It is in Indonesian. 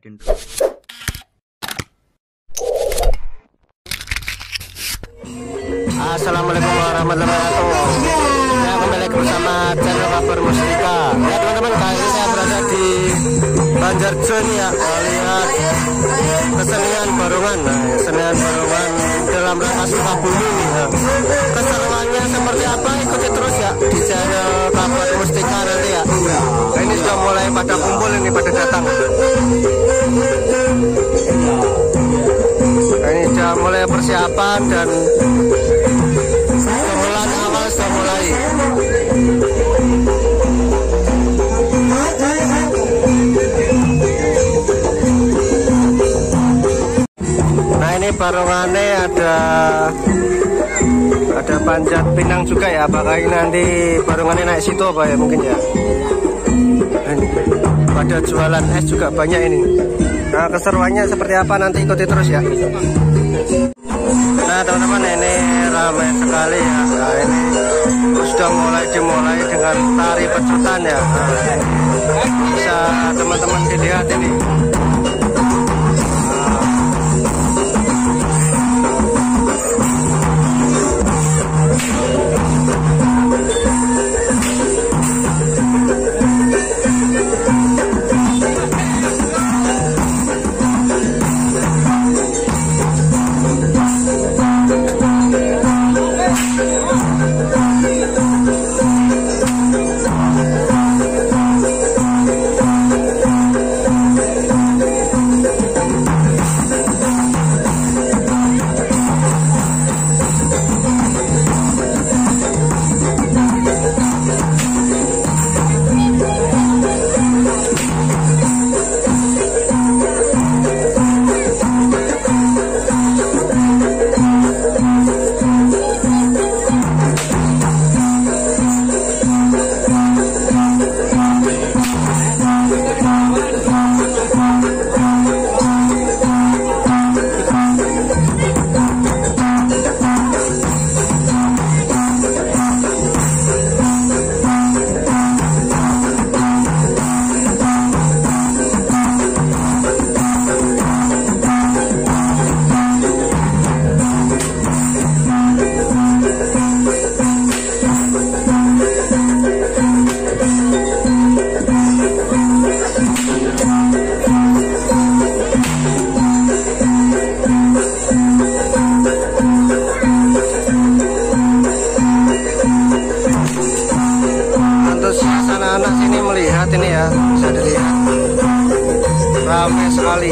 Assalamualaikum warahmatullahi wabarakatuh. Ya kembali bersama channel kabar Mustika. Ya teman-teman kali ini saya berada di Banjarjo nih ya. Lihat kesenian barongan. Nah kesenian barongan dalam rangka Sukabumi ya. Keseruannya seperti apa? Ikuti terus ya Di channel kabar Mustika nanti ya. Nah, Ini sudah mulai pada kumpul ini pada datang mulai persiapan dan Sebulan awal sudah mulai. Nah ini barongannya ada ada panjat pinang juga ya apakah ini nanti barongannya naik situ apa ya mungkin ya? Pada jualan es juga banyak ini. Nah keseruannya seperti apa? Nanti ikuti terus ya Nah teman-teman ini ramai sekali ya. Nah ini sudah mulai dimulai dengan tari pecutan ya. Nah, Bisa teman-teman dilihat ini ramai sekali